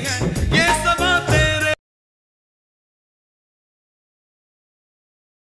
Again.